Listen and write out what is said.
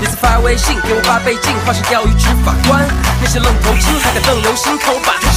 每次发微信给我八倍镜，化身钓鱼执法官。那些愣头青还敢瞪流星头发？